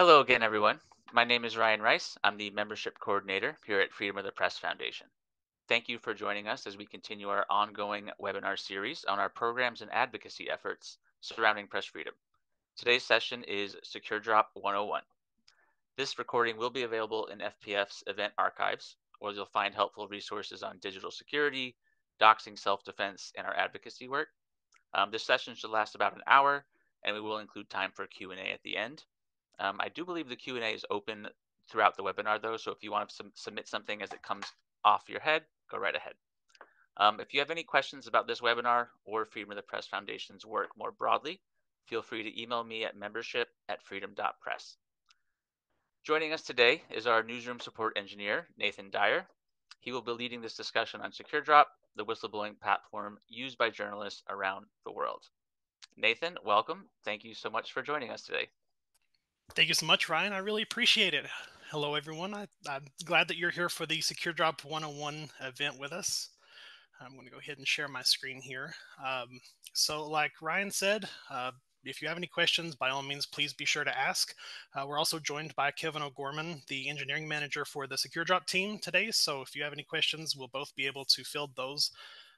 Hello again, everyone. My name is Ryan Rice. I'm the membership coordinator here at Freedom of the Press Foundation. Thank you for joining us as we continue our ongoing webinar series on our programs and advocacy efforts surrounding press freedom. Today's session is Secure Drop 101. This recording will be available in FPF's event archives, where you'll find helpful resources on digital security, doxing self-defense, and our advocacy work. Um, this session should last about an hour, and we will include time for Q&A at the end. Um, I do believe the Q&A is open throughout the webinar, though, so if you want to sub submit something as it comes off your head, go right ahead. Um, if you have any questions about this webinar or Freedom of the Press Foundation's work more broadly, feel free to email me at membership at freedom.press. Joining us today is our newsroom support engineer, Nathan Dyer. He will be leading this discussion on SecureDrop, the whistleblowing platform used by journalists around the world. Nathan, welcome. Thank you so much for joining us today. Thank you so much, Ryan. I really appreciate it. Hello, everyone. I, am glad that you're here for the Secure Drop 101 event with us. I'm going to go ahead and share my screen here. Um, so, like Ryan said, uh, if you have any questions, by all means, please be sure to ask. Uh, we're also joined by Kevin O'Gorman, the engineering manager for the Secure Drop team today. So, if you have any questions, we'll both be able to field those.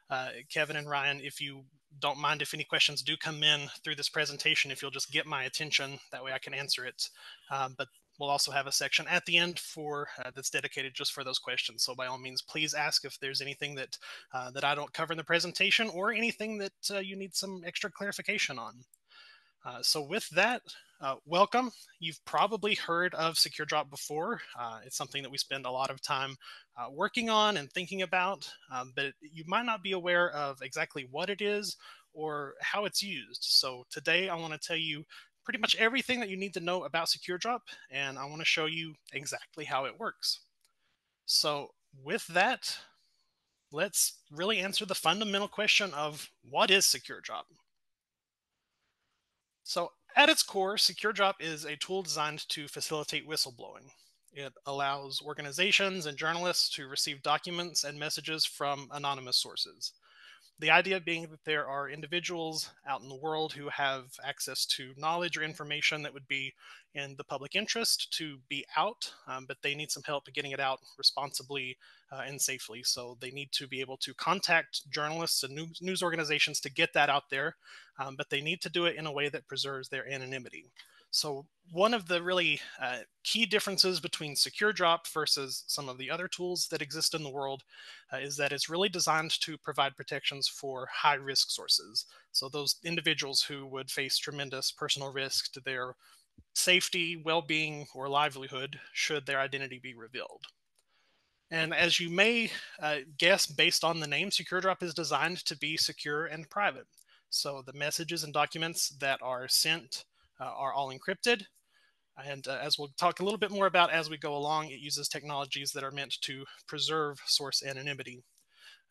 Uh, Kevin and Ryan, if you don't mind if any questions do come in through this presentation, if you'll just get my attention, that way I can answer it. Um, but we'll also have a section at the end for uh, that's dedicated just for those questions. So by all means, please ask if there's anything that uh, that I don't cover in the presentation or anything that uh, you need some extra clarification on. Uh, so with that, uh, welcome. You've probably heard of Secure Drop before. Uh, it's something that we spend a lot of time uh, working on and thinking about, um, but you might not be aware of exactly what it is or how it's used. So today I want to tell you pretty much everything that you need to know about Secure Drop, and I want to show you exactly how it works. So with that, let's really answer the fundamental question of what is Secure Drop? So at its core, SecureDrop is a tool designed to facilitate whistleblowing. It allows organizations and journalists to receive documents and messages from anonymous sources. The idea being that there are individuals out in the world who have access to knowledge or information that would be in the public interest to be out, um, but they need some help getting it out responsibly uh, and safely. So they need to be able to contact journalists and news, news organizations to get that out there, um, but they need to do it in a way that preserves their anonymity. So one of the really uh, key differences between Secure Drop versus some of the other tools that exist in the world uh, is that it's really designed to provide protections for high risk sources. So those individuals who would face tremendous personal risk to their safety, well-being, or livelihood should their identity be revealed. And as you may uh, guess, based on the name, SecureDrop is designed to be secure and private. So the messages and documents that are sent are all encrypted. And uh, as we'll talk a little bit more about as we go along, it uses technologies that are meant to preserve source anonymity.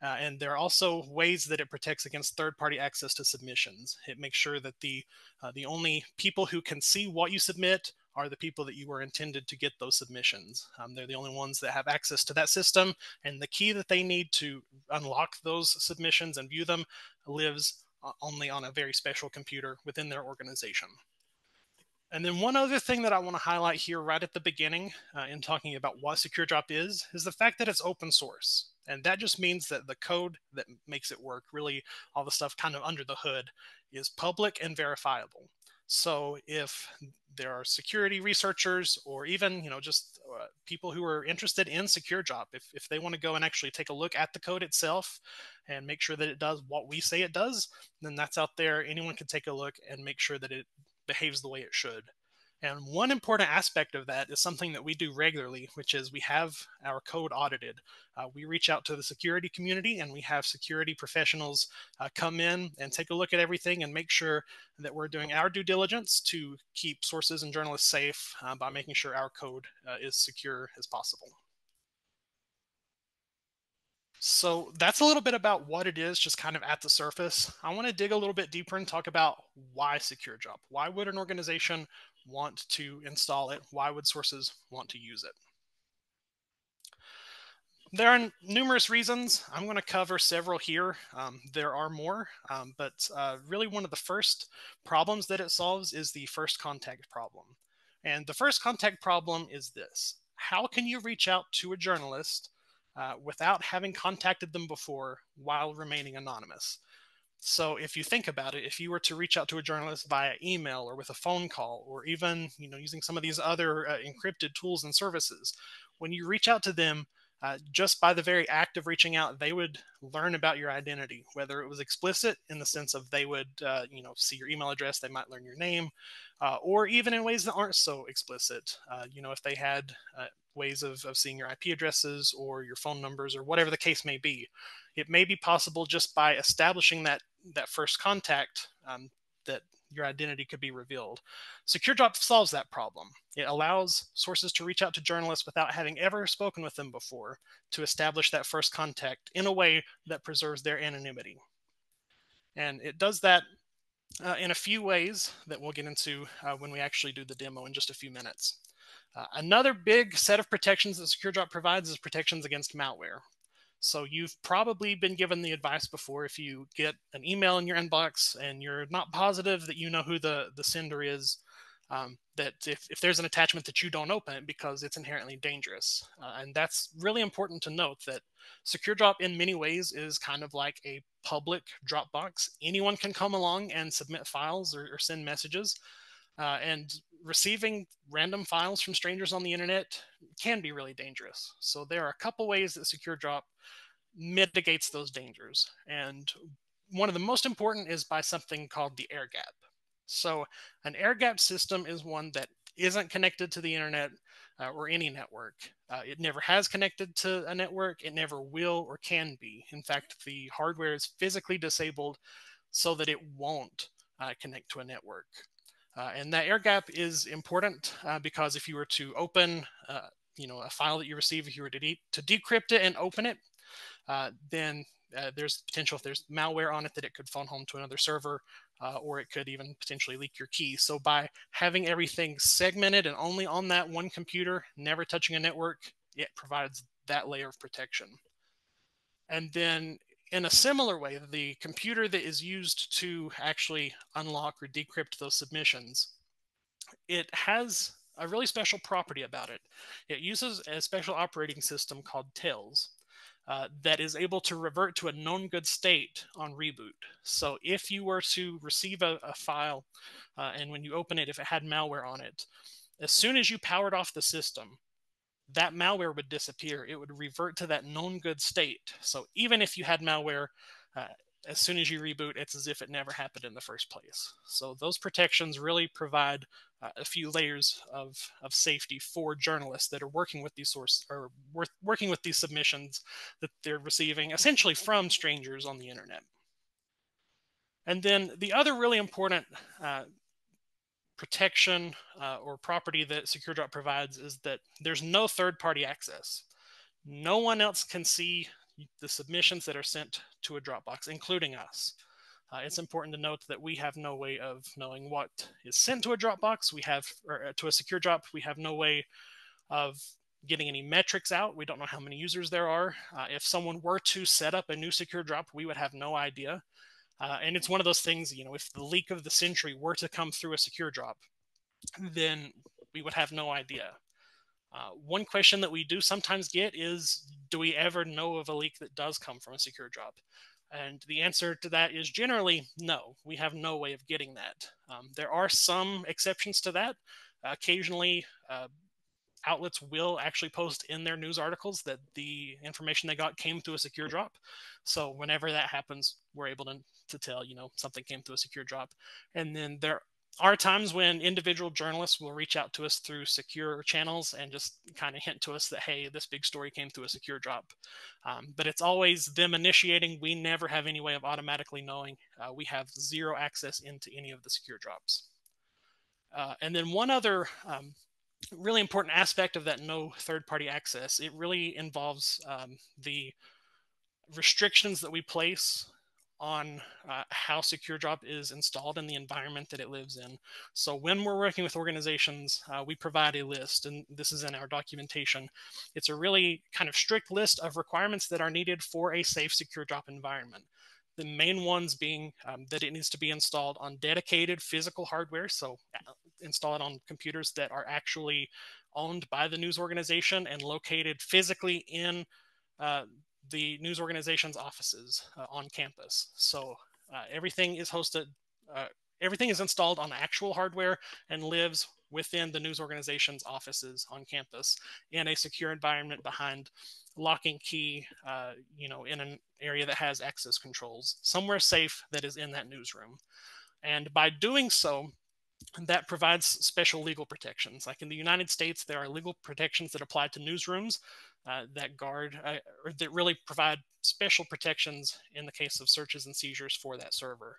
Uh, and there are also ways that it protects against third-party access to submissions. It makes sure that the uh, the only people who can see what you submit are the people that you were intended to get those submissions. Um, they're the only ones that have access to that system, and the key that they need to unlock those submissions and view them lives uh, only on a very special computer within their organization. And then one other thing that I want to highlight here right at the beginning uh, in talking about what SecureDrop is, is the fact that it's open source. And that just means that the code that makes it work, really all the stuff kind of under the hood, is public and verifiable. So if there are security researchers or even you know just uh, people who are interested in SecureDrop, if, if they want to go and actually take a look at the code itself and make sure that it does what we say it does, then that's out there. Anyone can take a look and make sure that it behaves the way it should. And one important aspect of that is something that we do regularly, which is we have our code audited. Uh, we reach out to the security community and we have security professionals uh, come in and take a look at everything and make sure that we're doing our due diligence to keep sources and journalists safe uh, by making sure our code uh, is secure as possible. So that's a little bit about what it is, just kind of at the surface. I want to dig a little bit deeper and talk about why SecureDrop. Why would an organization want to install it? Why would sources want to use it? There are numerous reasons. I'm going to cover several here. Um, there are more, um, but uh, really one of the first problems that it solves is the first contact problem. And the first contact problem is this How can you reach out to a journalist uh, without having contacted them before while remaining anonymous? So if you think about it, if you were to reach out to a journalist via email or with a phone call, or even you know using some of these other uh, encrypted tools and services, when you reach out to them, uh, just by the very act of reaching out, they would learn about your identity, whether it was explicit in the sense of they would, uh, you know, see your email address, they might learn your name, uh, or even in ways that aren't so explicit. Uh, you know, if they had uh, ways of, of seeing your IP addresses or your phone numbers or whatever the case may be, it may be possible just by establishing that that first contact um, that your identity could be revealed. SecureDrop solves that problem. It allows sources to reach out to journalists without having ever spoken with them before to establish that first contact in a way that preserves their anonymity. And it does that uh, in a few ways that we'll get into uh, when we actually do the demo in just a few minutes. Uh, another big set of protections that SecureDrop provides is protections against malware. So you've probably been given the advice before if you get an email in your inbox and you're not positive that you know who the, the sender is, um, that if, if there's an attachment that you don't open because it's inherently dangerous. Uh, and that's really important to note that SecureDrop in many ways is kind of like a public Dropbox. Anyone can come along and submit files or, or send messages. Uh, and receiving random files from strangers on the internet can be really dangerous. So there are a couple ways that SecureDrop mitigates those dangers. And one of the most important is by something called the air gap. So, an air gap system is one that isn't connected to the internet uh, or any network. Uh, it never has connected to a network, it never will or can be. In fact, the hardware is physically disabled so that it won't uh, connect to a network. Uh, and that air gap is important uh, because if you were to open uh, you know a file that you receive if you were to, de- to decrypt it and open it uh, then uh, there's potential if there's malware on it that it could phone home to another server uh, or it could even potentially leak your key. So by having everything segmented and only on that one computer, never touching a network, it provides that layer of protection. And then in a similar way, the computer that is used to actually unlock or decrypt those submissions, it has a really special property about it. It uses a special operating system called Tails. Uh, that is able to revert to a known good state on reboot. So if you were to receive a, a file uh, and when you open it, if it had malware on it, as soon as you powered off the system, that malware would disappear. It would revert to that known good state. So even if you had malware, uh, as soon as you reboot, it's as if it never happened in the first place. So those protections really provide uh, a few layers of, of safety for journalists that are working with these sources or working with these submissions that they're receiving essentially from strangers on the internet. And then the other really important uh, protection uh, or property that SecureDrop provides is that there's no third-party access. No one else can see the submissions that are sent to a Dropbox, including us. Uh, it's important to note that we have no way of knowing what is sent to a Dropbox. We have, or uh, to a secure drop, we have no way of getting any metrics out. We don't know how many users there are. Uh, if someone were to set up a new secure drop, we would have no idea. Uh, and it's one of those things, you know, if the leak of the century were to come through a secure drop, then we would have no idea. Uh, one question that we do sometimes get is Do we ever know of a leak that does come from a secure drop? And the answer to that is generally no. We have no way of getting that. Um, there are some exceptions to that. Uh, occasionally, outlets will actually post in their news articles that the information they got came through a secure drop. So whenever that happens, we're able to, to tell, you know, something came through a secure drop. And then there are times when individual journalists will reach out to us through secure channels and just kind of hint to us that hey this big story came through a secure drop um, but it's always them initiating we never have any way of automatically knowing uh, we have zero access into any of the secure drops uh, and then one other um, really important aspect of that no third party access it really involves um, the restrictions that we place on uh, how SecureDrop is installed in the environment that it lives in. So when we're working with organizations, uh, we provide a list, and this is in our documentation. It's a really kind of strict list of requirements that are needed for a safe SecureDrop environment. The main ones being um, that it needs to be installed on dedicated physical hardware. So uh, install it on computers that are actually owned by the news organization and located physically in uh, the news organization's offices uh, on campus. So uh, everything is hosted, uh, everything is installed on actual hardware and lives within the news organization's offices on campus in a secure environment behind lock and key, uh, you know, in an area that has access controls, somewhere safe that is in that newsroom. And by doing so, that provides special legal protections. Like in the United States, there are legal protections that apply to newsrooms uh, that guard uh, or that really provide special protections in the case of searches and seizures for that server.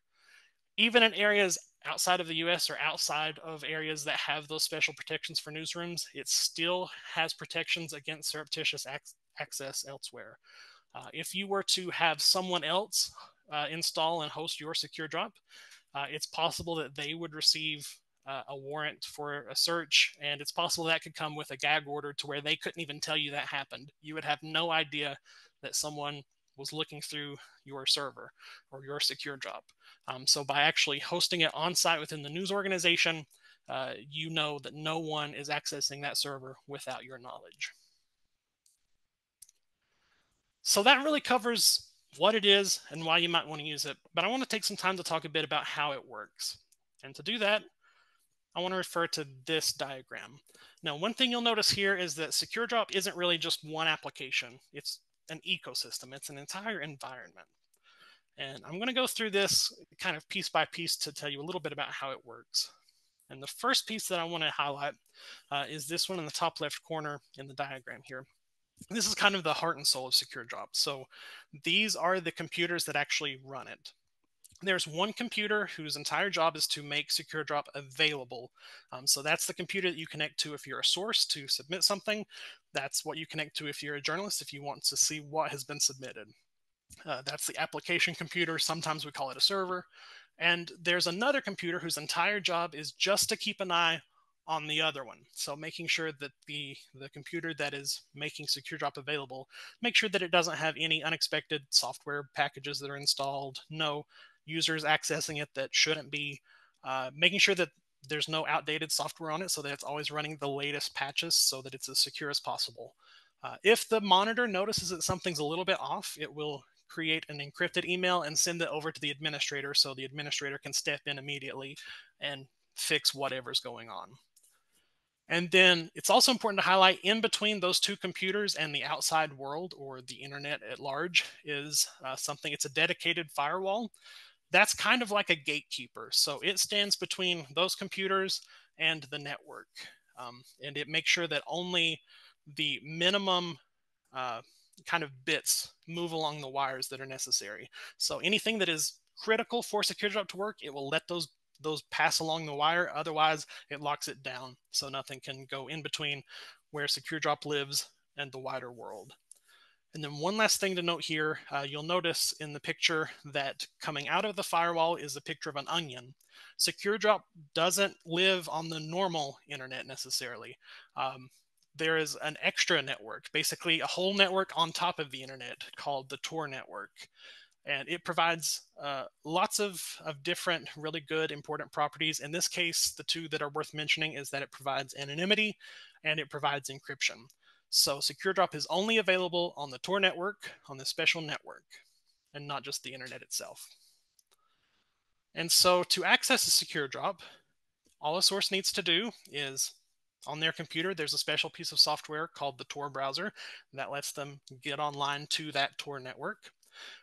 Even in areas outside of the US or outside of areas that have those special protections for newsrooms, it still has protections against surreptitious ac- access elsewhere. Uh, if you were to have someone else uh, install and host your secure drop, uh, it's possible that they would receive uh, a warrant for a search, and it's possible that could come with a gag order to where they couldn't even tell you that happened. You would have no idea that someone was looking through your server or your secure drop. Um, so by actually hosting it on site within the news organization, uh, you know that no one is accessing that server without your knowledge. So that really covers what it is and why you might want to use it. But I want to take some time to talk a bit about how it works. And to do that, I want to refer to this diagram. Now, one thing you'll notice here is that SecureDrop isn't really just one application. It's an ecosystem. It's an entire environment. And I'm going to go through this kind of piece by piece to tell you a little bit about how it works. And the first piece that I want to highlight uh, is this one in the top left corner in the diagram here. This is kind of the heart and soul of secure SecureDrop. So these are the computers that actually run it there's one computer whose entire job is to make SecureDrop available. Um, so that's the computer that you connect to if you're a source to submit something. That's what you connect to if you're a journalist, if you want to see what has been submitted. Uh, that's the application computer. Sometimes we call it a server. And there's another computer whose entire job is just to keep an eye on the other one. So making sure that the, the computer that is making SecureDrop available, make sure that it doesn't have any unexpected software packages that are installed, no users accessing it that shouldn't be, uh, making sure that there's no outdated software on it so that it's always running the latest patches so that it's as secure as possible. Uh, if the monitor notices that something's a little bit off, it will create an encrypted email and send it over to the administrator so the administrator can step in immediately and fix whatever's going on. And then it's also important to highlight in between those two computers and the outside world or the internet at large is uh, something, it's a dedicated firewall that's kind of like a gatekeeper. So it stands between those computers and the network. Um, and it makes sure that only the minimum uh, kind of bits move along the wires that are necessary. So anything that is critical for SecureDrop to work, it will let those those pass along the wire. Otherwise, it locks it down, so nothing can go in between where SecureDrop lives and the wider world. And then one last thing to note here, uh, you'll notice in the picture that coming out of the firewall is a picture of an onion. SecureDrop doesn't live on the normal internet necessarily. Um, there is an extra network, basically a whole network on top of the internet called the Tor network. And it provides uh, lots of, of different really good important properties. In this case, the two that are worth mentioning is that it provides anonymity and it provides encryption. So SecureDrop is only available on the Tor network, on the special network, and not just the internet itself. And so to access a SecureDrop, all a source needs to do is on their computer, there's a special piece of software called the Tor browser that lets them get online to that Tor network.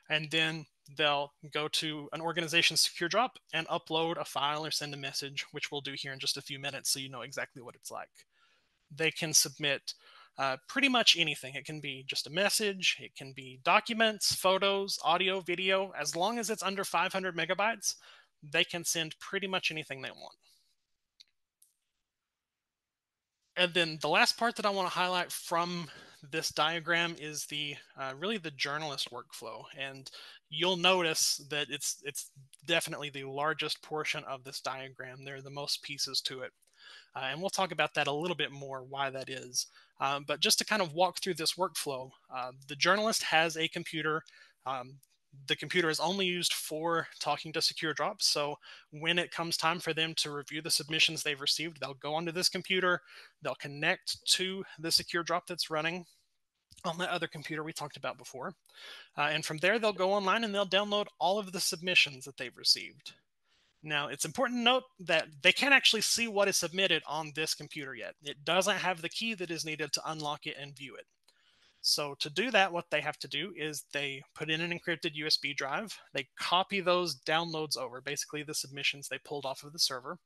And then they'll go to an organization's secure drop and upload a file or send a message, which we'll do here in just a few minutes so you know exactly what it's like. They can submit uh, pretty much anything. It can be just a message, it can be documents, photos, audio, video. As long as it's under 500 megabytes, they can send pretty much anything they want. And then the last part that I want to highlight from this diagram is the uh, really the journalist workflow. And you'll notice that it's it's definitely the largest portion of this diagram. There are the most pieces to it. Uh, and we'll talk about that a little bit more why that is. Um, but just to kind of walk through this workflow, uh, the journalist has a computer. Um, the computer is only used for talking to secure drops. So when it comes time for them to review the submissions they've received, they'll go onto this computer, they'll connect to the secure drop that's running on that other computer we talked about before. Uh, and from there, they'll go online and they'll download all of the submissions that they've received. Now, it's important to note that they can't actually see what is submitted on this computer yet. It doesn't have the key that is needed to unlock it and view it. So to do that, what they have to do is they put in an encrypted USB drive. They copy those downloads over, basically the submissions they pulled off of the server.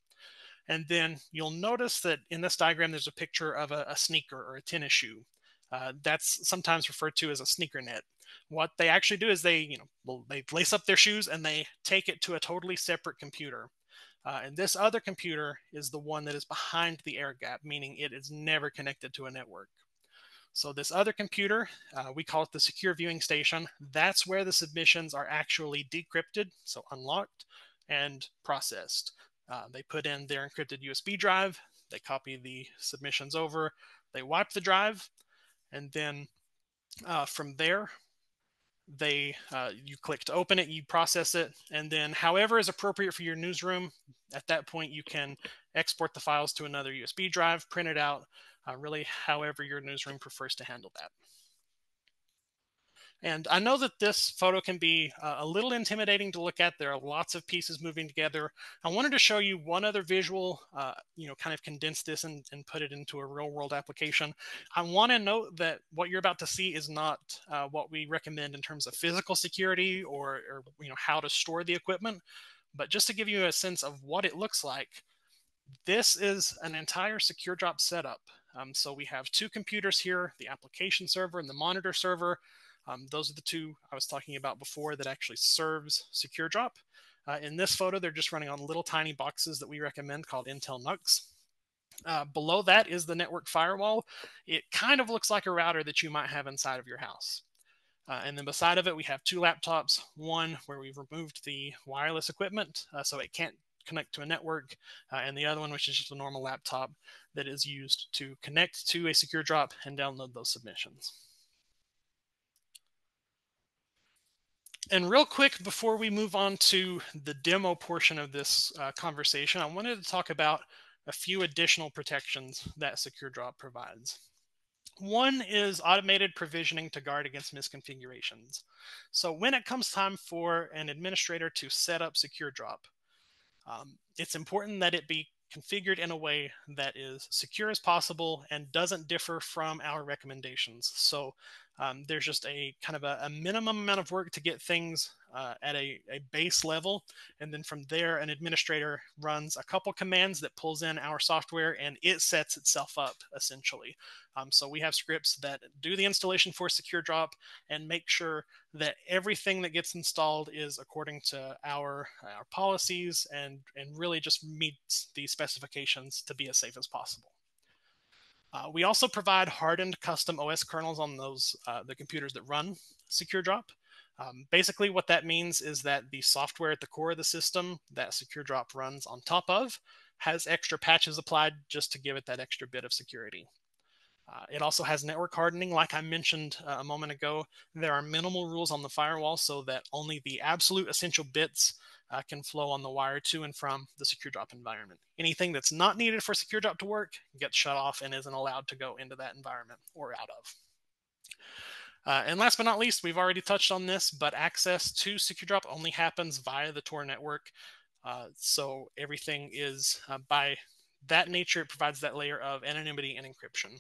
And then you'll notice that in this diagram, there's a picture of a, a sneaker or a tennis shoe. Uh, that's sometimes referred to as a sneaker net. What they actually do is they, you know, they lace up their shoes and they take it to a totally separate computer. Uh, and this other computer is the one that is behind the air gap, meaning it is never connected to a network. So this other computer, uh, we call it the secure viewing station. That's where the submissions are actually decrypted, so unlocked and processed. Uh, they put in their encrypted USB drive, they copy the submissions over, they wipe the drive, and then uh, from there, they uh, you click to open it, you process it, and then however is appropriate for your newsroom, at that point you can export the files to another USB drive, print it out, uh, really however your newsroom prefers to handle that. And I know that this photo can be uh, a little intimidating to look at. There are lots of pieces moving together. I wanted to show you one other visual, uh, you know, kind of condense this and, and, put it into a real world application. I want to note that what you're about to see is not uh, what we recommend in terms of physical security or, or, you know, how to store the equipment. But just to give you a sense of what it looks like, this is an entire secure drop setup. Um, so we have two computers here, the application server and the monitor server. Um, those are the two I was talking about before that actually serves Secure Drop. Uh, in this photo, they're just running on little tiny boxes that we recommend called Intel NUCs. Uh, below that is the network firewall. It kind of looks like a router that you might have inside of your house. Uh, and then beside of it, we have two laptops, one where we've removed the wireless equipment uh, so it can't connect to a network, uh, and the other one, which is just a normal laptop that is used to connect to a secure drop and download those submissions. And real quick, before we move on to the demo portion of this uh, conversation, I wanted to talk about a few additional protections that Secure Drop provides. One is automated provisioning to guard against misconfigurations. So when it comes time for an administrator to set up Secure Drop, um, it's important that it be configured in a way that is secure as possible and doesn't differ from our recommendations. So um, there's just a kind of a, a, minimum amount of work to get things uh, at a, a, base level. And then from there, an administrator runs a couple commands that pulls in our software and it sets itself up essentially. Um, so we have scripts that do the installation for Secure Drop and make sure that everything that gets installed is according to our, our policies and, and really just meets the specifications to be as safe as possible. Uh, we also provide hardened custom OS kernels on those uh, the computers that run Secure Drop. Um, basically, what that means is that the software at the core of the system that Secure Drop runs on top of has extra patches applied just to give it that extra bit of security. Uh, it also has network hardening. Like I mentioned uh, a moment ago, there are minimal rules on the firewall so that only the absolute essential bits uh, can flow on the wire to and from the secure drop environment. Anything that's not needed for secure drop to work gets shut off and isn't allowed to go into that environment or out of. Uh, and last but not least, we've already touched on this, but access to secure drop only happens via the Tor network. Uh, so everything is uh, by that nature, it provides that layer of anonymity and encryption.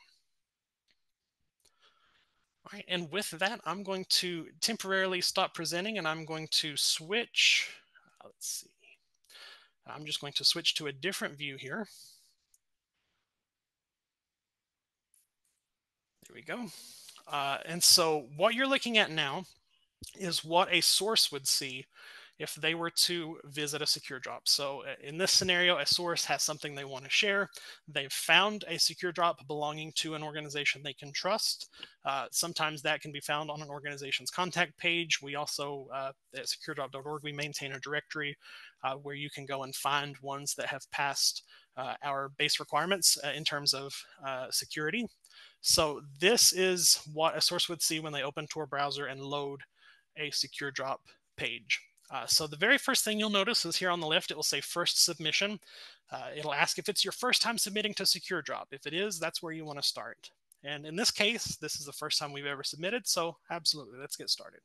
All right, and with that, I'm going to temporarily stop presenting and I'm going to switch let's see. I'm just going to switch to a different view here. There we go. Uh, and so what you're looking at now is what a source would see if they were to visit a secure drop. So uh, in this scenario, a source has something they want to share. They've found a secure drop belonging to an organization they can trust. Uh, sometimes that can be found on an organization's contact page. We also, uh, at securedrop.org, we maintain a directory uh, where you can go and find ones that have passed uh, our base requirements uh, in terms of security. So this is what a source would see when they open Tor browser and load a secure drop page. Uh, so the very first thing you'll notice is here on the left, it will say first submission. Uh, it'll ask if it's your first time submitting to SecureDrop. If it is, that's where you want to start. And in this case, this is the first time we've ever submitted, so absolutely, let's get started.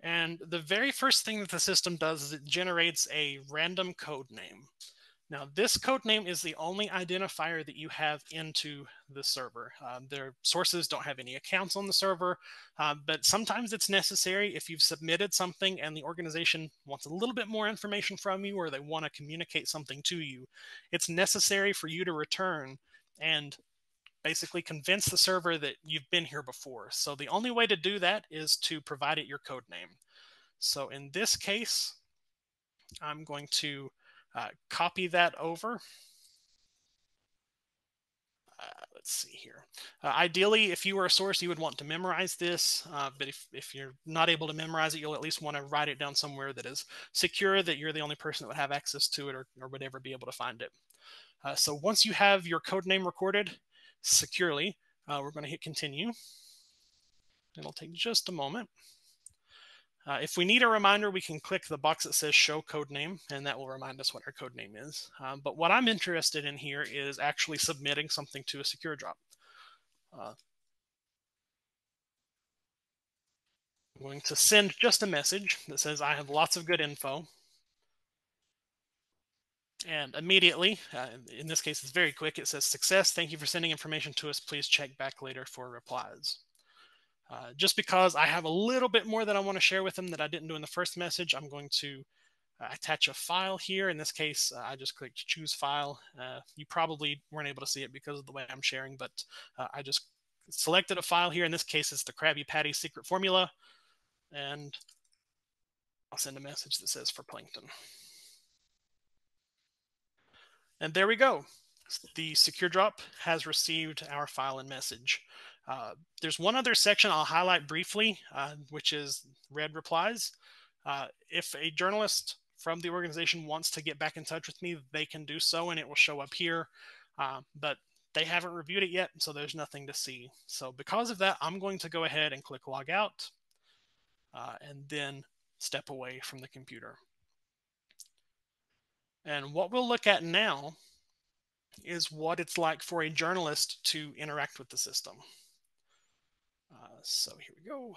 And the very first thing that the system does is it generates a random code name. Now, this code name is the only identifier that you have into the server. Um, their sources don't have any accounts on the server, uh, but sometimes it's necessary if you've submitted something and the organization wants a little bit more information from you or they want to communicate something to you. It's necessary for you to return and basically convince the server that you've been here before. So the only way to do that is to provide it your code name. So in this case, I'm going to uh, copy that over. Uh, let's see here. Uh, ideally, if you were a source, you would want to memorize this, uh, but if, if you're not able to memorize it, you'll at least want to write it down somewhere that is secure, that you're the only person that would have access to it or, or would ever be able to find it. Uh, so once you have your code name recorded securely, uh, we're going to hit continue. It'll take just a moment. Uh, if we need a reminder, we can click the box that says show code name, and that will remind us what our code name is. Um, but what I'm interested in here is actually submitting something to a secure drop. Uh, I'm going to send just a message that says I have lots of good info. And immediately, uh, in this case, it's very quick. It says success. Thank you for sending information to us. Please check back later for replies. Uh, just because I have a little bit more that I want to share with them that I didn't do in the first message, I'm going to uh, attach a file here. In this case, uh, I just clicked choose file. Uh, you probably weren't able to see it because of the way I'm sharing, but uh, I just selected a file here. In this case, it's the Krabby Patty secret formula. And I'll send a message that says for Plankton. And there we go. The secure drop has received our file and message. Uh, there's one other section I'll highlight briefly, uh, which is read replies. Uh, if a journalist from the organization wants to get back in touch with me, they can do so and it will show up here. Uh, but they haven't reviewed it yet, so there's nothing to see. So because of that, I'm going to go ahead and click log out uh, and then step away from the computer. And what we'll look at now is what it's like for a journalist to interact with the system. So here we go.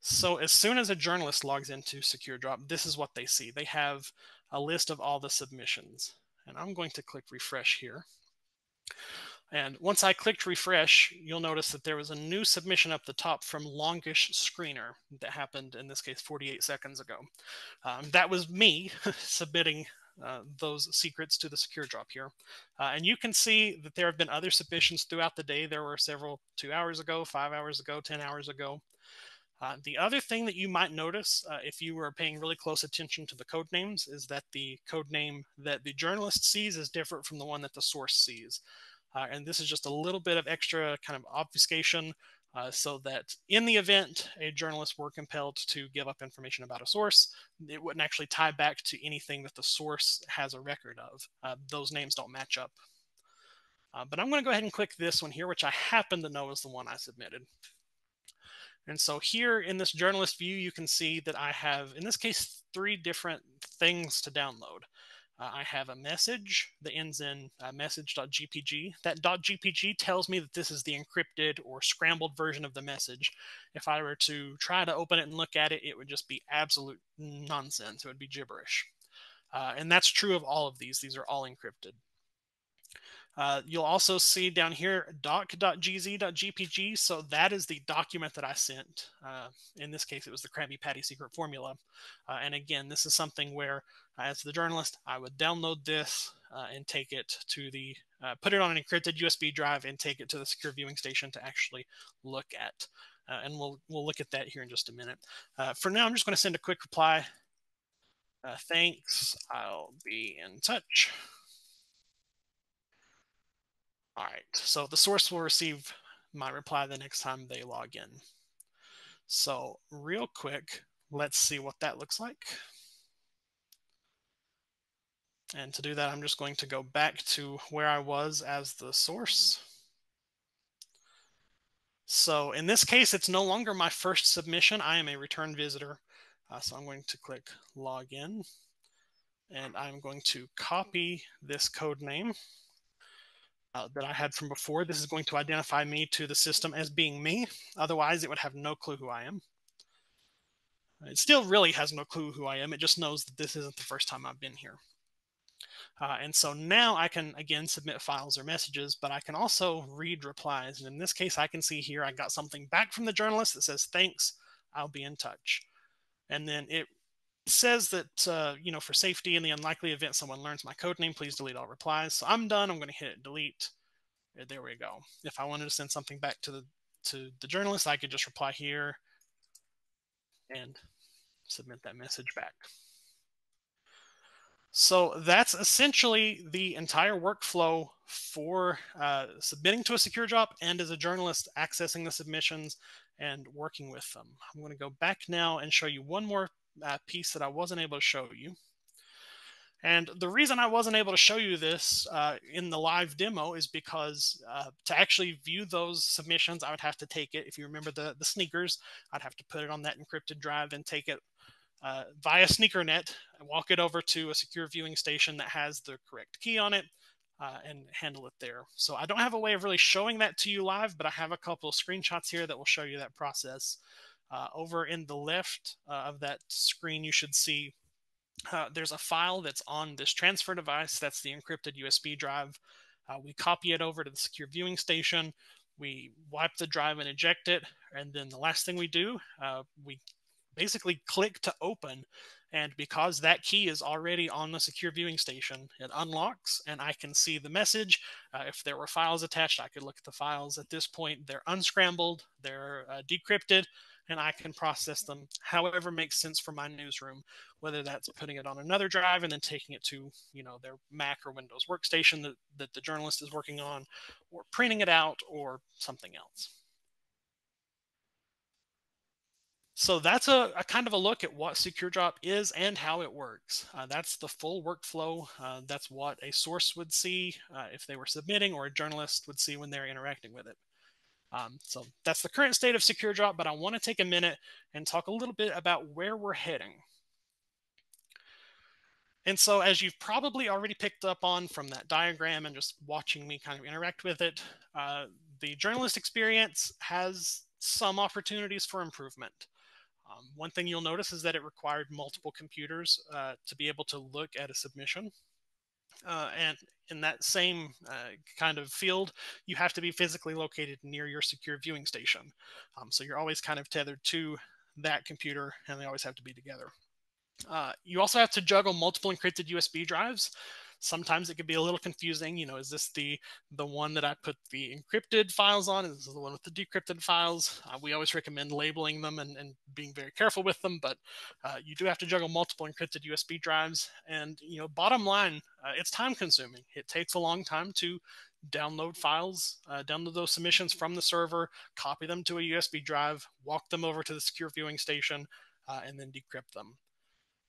So as soon as a journalist logs into SecureDrop, this is what they see. They have a list of all the submissions. And I'm going to click refresh here. And once I clicked refresh, you'll notice that there was a new submission up the top from Longish Screener that happened, in this case, 48 seconds ago. Um, that was me submitting uh, those secrets to the secure drop here. Uh, and you can see that there have been other submissions throughout the day. There were several two hours ago, five hours ago, 10 hours ago. Uh, the other thing that you might notice uh, if you were paying really close attention to the code names is that the code name that the journalist sees is different from the one that the source sees. Uh, and this is just a little bit of extra kind of obfuscation uh, so that in the event a journalist were compelled to give up information about a source, it wouldn't actually tie back to anything that the source has a record of. Uh, those names don't match up. Uh, but I'm going to go ahead and click this one here, which I happen to know is the one I submitted. And so here in this journalist view, you can see that I have, in this case, three different things to download. Uh, I have a message that ends in uh, message.gpg. That .gpg tells me that this is the encrypted or scrambled version of the message. If I were to try to open it and look at it, it would just be absolute nonsense. It would be gibberish. Uh, and that's true of all of these. These are all encrypted. Uh, you'll also see down here doc.gz.gpg. So that is the document that I sent. Uh, in this case, it was the Krabby Patty secret formula. Uh, and again, this is something where, as the journalist, I would download this uh, and take it to the, uh, put it on an encrypted USB drive and take it to the secure viewing station to actually look at. Uh, and we'll, we'll look at that here in just a minute. for now, I'm just going to send a quick reply. thanks. I'll be in touch. All right, so the source will receive my reply the next time they log in. So real quick, let's see what that looks like. And to do that, I'm just going to go back to where I was as the source. So in this case, it's no longer my first submission. I am a return visitor. Uh, so I'm going to click login and I'm going to copy this code name uh, that I had from before. This is going to identify me to the system as being me. Otherwise, it would have no clue who I am. It still really has no clue who I am. It just knows that this isn't the first time I've been here. Uh, and so now I can, again, submit files or messages, but I can also read replies. And in this case, I can see here I got something back from the journalist that says, thanks, I'll be in touch. And then it says that, uh, you know, for safety in the unlikely event someone learns my code name, please delete all replies. So I'm done. I'm going to hit delete. There we go. If I wanted to send something back to the to the journalist, I could just reply here and submit that message back. So that's essentially the entire workflow for uh, submitting to a secure drop and as a journalist accessing the submissions and working with them. I'm going to go back now and show you one more uh, piece that I wasn't able to show you. And the reason I wasn't able to show you this uh, in the live demo is because uh, to actually view those submissions, I would have to take it. If you remember the, the sneakers, I'd have to put it on that encrypted drive and take it uh, via SneakerNet, and walk it over to a secure viewing station that has the correct key on it, uh, and handle it there. So I don't have a way of really showing that to you live, but I have a couple of screenshots here that will show you that process. Uh, over in the left uh, of that screen, you should see uh, there's a file that's on this transfer device. That's the encrypted USB drive. Uh, we copy it over to the secure viewing station. We wipe the drive and eject it. And then the last thing we do, uh, we basically click to open. And because that key is already on the secure viewing station, it unlocks and I can see the message. Uh, if there were files attached, I could look at the files. At this point, they're unscrambled, they're uh, decrypted, and I can process them however makes sense for my newsroom, whether that's putting it on another drive and then taking it to, you know, their Mac or Windows workstation that, that the journalist is working on, or printing it out or something else. So that's a, a, kind of a look at what Secure Drop is and how it works. Uh, that's the full workflow. Uh, that's what a source would see uh, if they were submitting or a journalist would see when they're interacting with it. Um, so that's the current state of Secure Drop, but I want to take a minute and talk a little bit about where we're heading. And so as you've probably already picked up on from that diagram and just watching me kind of interact with it, uh, the journalist experience has some opportunities for improvement. Um, one thing you'll notice is that it required multiple computers uh, to be able to look at a submission. Uh, and in that same uh, kind of field, you have to be physically located near your secure viewing station. Um, so you're always kind of tethered to that computer and they always have to be together. Uh, you also have to juggle multiple encrypted USB drives sometimes it can be a little confusing. You know, is this the the one that I put the encrypted files on? Is this the one with the decrypted files? Uh, we always recommend labeling them and, and being very careful with them, but uh, you do have to juggle multiple encrypted USB drives. And you know, bottom line, uh, it's time consuming. It takes a long time to download files, uh, download those submissions from the server, copy them to a USB drive, walk them over to the secure viewing station, uh, and then decrypt them.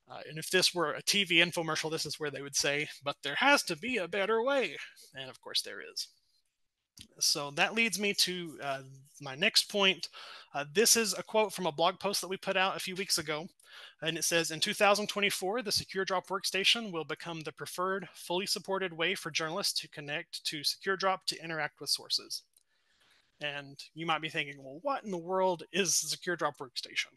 Uh, and if this were a TV infomercial, this is where they would say, but there has to be a better way. And of course, there is. So that leads me to uh, my next point. Uh, this is a quote from a blog post that we put out a few weeks ago. And it says In 2024, the Secure Drop workstation will become the preferred, fully supported way for journalists to connect to Secure Drop to interact with sources. And you might be thinking, well, what in the world is Secure Drop workstation?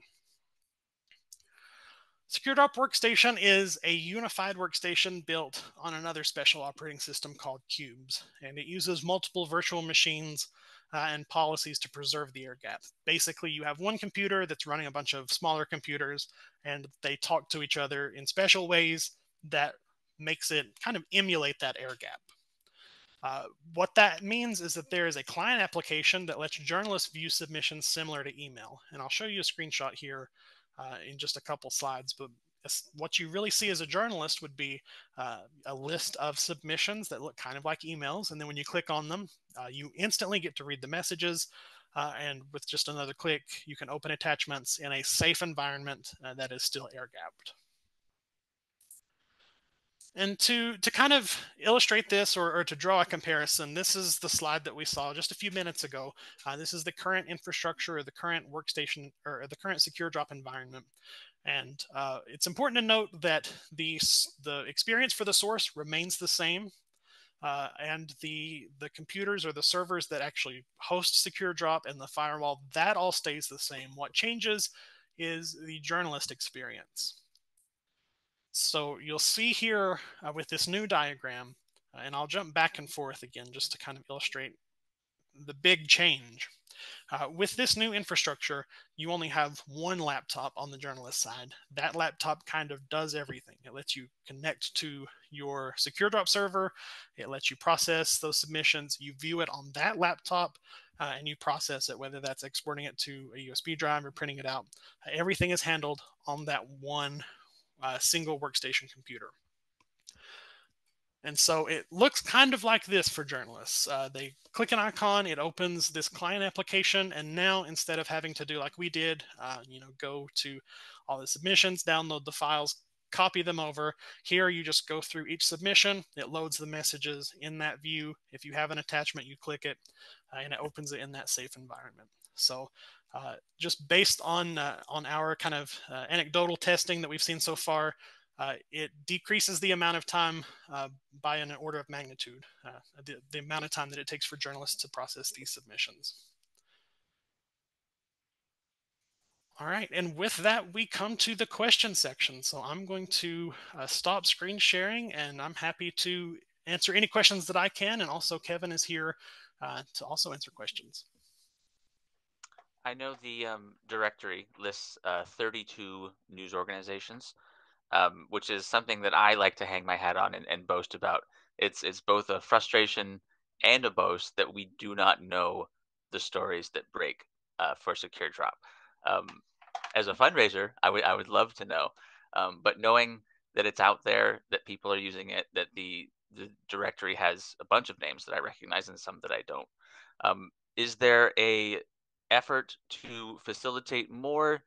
SecureDrop Workstation is a unified workstation built on another special operating system called Qubes, and it uses multiple virtual machines uh, and policies to preserve the air gap. Basically, you have one computer that's running a bunch of smaller computers, and they talk to each other in special ways that makes it kind of emulate that air gap. Uh, what that means is that there is a client application that lets journalists view submissions similar to email. And I'll show you a screenshot here uh, in just a couple slides. But what you really see as a journalist would be uh, a list of submissions that look kind of like emails. And then when you click on them, uh, you instantly get to read the messages. Uh, and with just another click, you can open attachments in a safe environment uh, that is still air gapped. And to to kind of illustrate this or, or to draw a comparison, this is the slide that we saw just a few minutes ago. Uh, this is the current infrastructure or the current workstation or the current secure drop environment. And uh, it's important to note that the, the experience for the source remains the same. Uh, and the the computers or the servers that actually host secure drop and the firewall that all stays the same what changes is the journalist experience so you'll see here uh, with this new diagram, uh, and I'll jump back and forth again just to kind of illustrate the big change. Uh, with this new infrastructure, you only have one laptop on the journalist side. That laptop kind of does everything. It lets you connect to your SecureDrop server. It lets you process those submissions. You view it on that laptop uh, and you process it, whether that's exporting it to a USB drive or printing it out. Uh, everything is handled on that one uh, single workstation computer. And so it looks kind of like this for journalists. Uh, they click an icon, it opens this client application, and now instead of having to do like we did, uh, you know, go to all the submissions, download the files, copy them over. Here you just go through each submission, it loads the messages in that view. If you have an attachment, you click it, uh, and it opens it in that safe environment. So uh, just based on uh, on our kind of uh, anecdotal testing that we've seen so far, uh, it decreases the amount of time uh, by an order of magnitude, the, the amount of time that it takes for journalists to process these submissions. All right, and with that, we come to the question section. So I'm going to uh, stop screen sharing and I'm happy to answer any questions that I can. And also Kevin is here uh, to also answer questions. I know the um, directory lists uh, 32 news organizations, um, which is something that I like to hang my hat on and, and, boast about. It's it's both a frustration and a boast that we do not know the stories that break uh, for SecureDrop. Um, as a fundraiser, I would I would love to know, um, but knowing that it's out there, that people are using it, that the the directory has a bunch of names that I recognize and some that I don't. Um, is there a effort to facilitate more?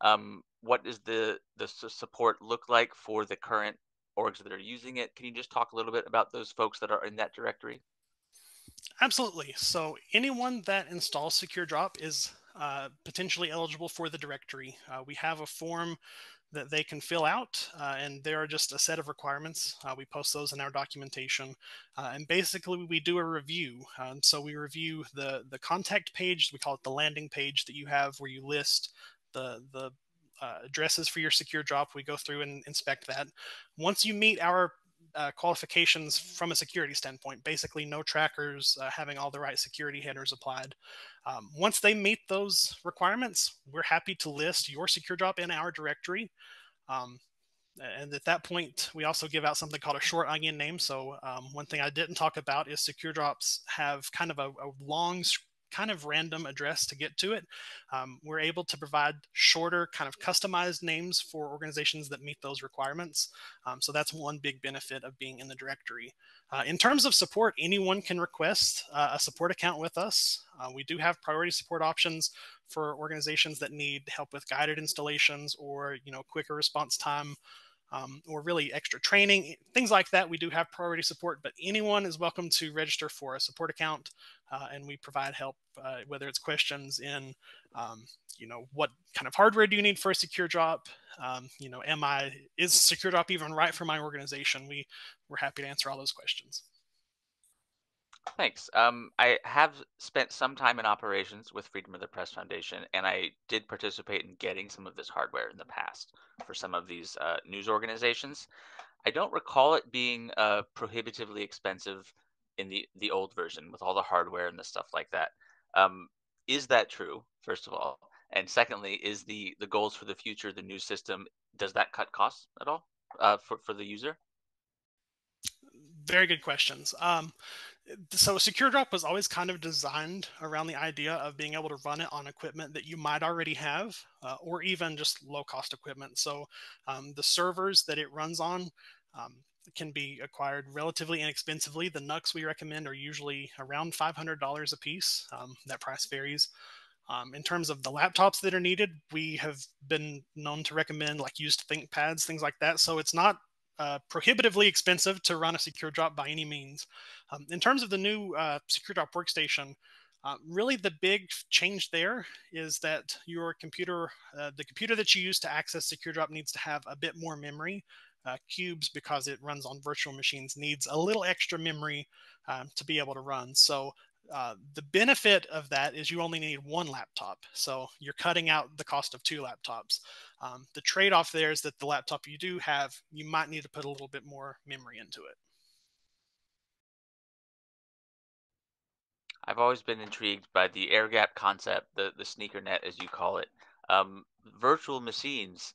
Um, what does the the support look like for the current orgs that are using it? Can you just talk a little bit about those folks that are in that directory? Absolutely. So anyone that installs SecureDrop is uh, potentially eligible for the directory. Uh, we have a form that they can fill out, uh, and there are just a set of requirements. Uh, we post those in our documentation, uh, and basically we do a review. Um, so we review the the contact page. We call it the landing page that you have, where you list the the uh, addresses for your SecureDrop. We go through and inspect that. Once you meet our uh, qualifications from a security standpoint. Basically, no trackers, uh, having all the right security headers applied. Um, once they meet those requirements, we're happy to list your SecureDrop in our directory. Um, and at that point, we also give out something called a short onion name. So um, one thing I didn't talk about is SecureDrops have kind of a, a long kind of random address to get to it. Um, we're able to provide shorter, kind of customized names for organizations that meet those requirements. Um, so that's one big benefit of being in the directory. Uh, in terms of support, anyone can request uh, a support account with us. Uh, we do have priority support options for organizations that need help with guided installations or you know quicker response time um, or really extra training, things like that. We do have priority support, but anyone is welcome to register for a support account, uh, and we provide help, uh, whether it's questions in, um, you know, what kind of hardware do you need for a SecureDrop? Um, you know, am I is SecureDrop even right for my organization? We we're happy to answer all those questions. Thanks. Um, I have spent some time in operations with Freedom of the Press Foundation, and I did participate in getting some of this hardware in the past for some of these uh, news organizations. I don't recall it being uh, prohibitively expensive in the the old version with all the hardware and the stuff like that. Um, is that true? First of all, and secondly, is the the goals for the future the new system does that cut costs at all uh, for for the user? Very good questions. Um, so SecureDrop was always kind of designed around the idea of being able to run it on equipment that you might already have uh, or even just low cost equipment. So um, the servers that it runs on um, can be acquired relatively inexpensively. The NUCs we recommend are usually around $500 a piece. Um, that price varies. Um, in terms of the laptops that are needed we have been known to recommend like used ThinkPads things like that. So it's not uh, prohibitively expensive to run a SecureDrop by any means. Um, in terms of the new uh, SecureDrop workstation, uh, really the big change there is that your computer, uh, the computer that you use to access SecureDrop needs to have a bit more memory. Uh, Qubes, because it runs on virtual machines, needs a little extra memory um, to be able to run. So uh, the benefit of that is you only need one laptop. So you're cutting out the cost of two laptops. Um, the trade off there is that the laptop you do have, you might need to put a little bit more memory into it. I've always been intrigued by the air gap concept, the, the sneaker net, as you call it. Um, virtual machines,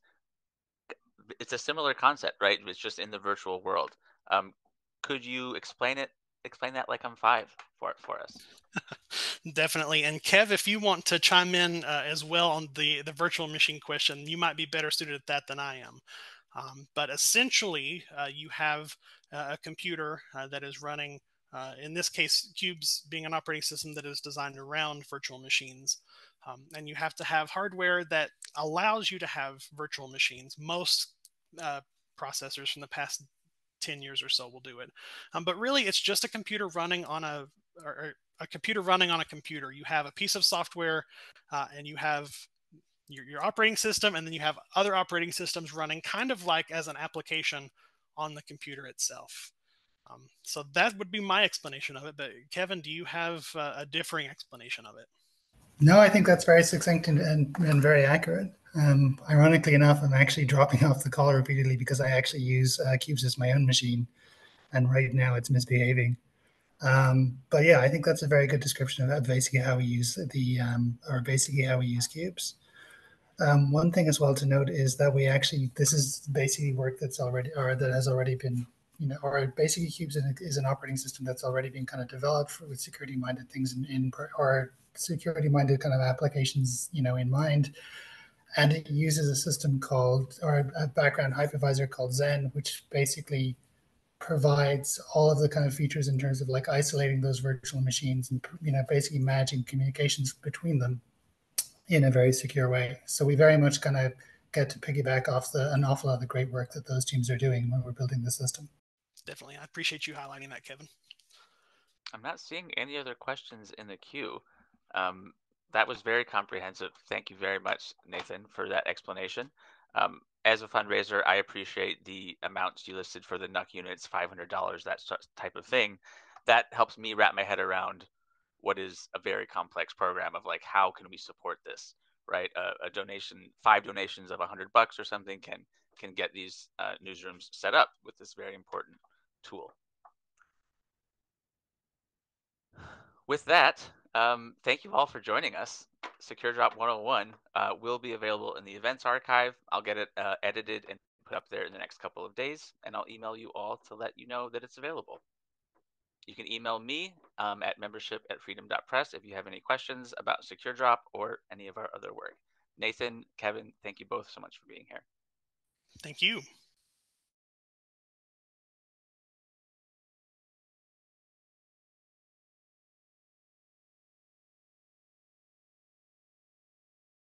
it's a similar concept, right? It's just in the virtual world. Um, could you explain it explain that like I'm five for for us. Definitely. And Kev, if you want to chime in uh, as well on the the virtual machine question, you might be better suited at that than I am. Um, but essentially, uh, you have uh, a computer uh, that is running. Uh, in this case, Qubes being an operating system that is designed around virtual machines. Um, and you have to have hardware that allows you to have virtual machines. Most uh, processors from the past 10 years or so will do it. Um, but really, it's just a computer running on a, or a computer running on a computer. You have a piece of software uh, and you have your, your operating system, and then you have other operating systems running kind of like as an application on the computer itself. Um, so that would be my explanation of it. But Kevin, do you have uh, a differing explanation of it? No, I think that's very succinct and, and, and very accurate. Um, ironically enough, I'm actually dropping off the call repeatedly because I actually use uh, Qubes as my own machine, and right now it's misbehaving. Um, but yeah, I think that's a very good description of basically how we use the um, or basically how we use Qubes. Um, one thing as well to note is that we actually this is basically work that's already or that has already been you know or basically Qubes is an operating system that's already been kind of developed for, with security minded things in, in or security minded kind of applications you know in mind and it uses a system called or a background hypervisor called Xen, which basically provides all of the kind of features in terms of like isolating those virtual machines and you know basically managing communications between them in a very secure way. So we very much kind of get to piggyback off the an awful lot of the great work that those teams are doing when we're building the system. Definitely, I appreciate you highlighting that, Kevin. I'm not seeing any other questions in the queue. Um, that was very comprehensive. Thank you very much, Nathan, for that explanation. Um, as a fundraiser, I appreciate the amounts you listed for the NUC units, $500, that type of thing. That helps me wrap my head around what is a very complex program of like, how can we support this, right? A, a donation, five donations of 100 bucks or something can can get these uh, newsrooms set up with this very important tool. With that, um, thank you all for joining us. SecureDrop 101 uh, will be available in the events archive. I'll get it uh, edited and put up there in the next couple of days, and I'll email you all to let you know that it's available. You can email me um, at membership at freedom.press if you have any questions about SecureDrop or any of our other work. Nathan, Kevin, thank you both so much for being here. Thank you.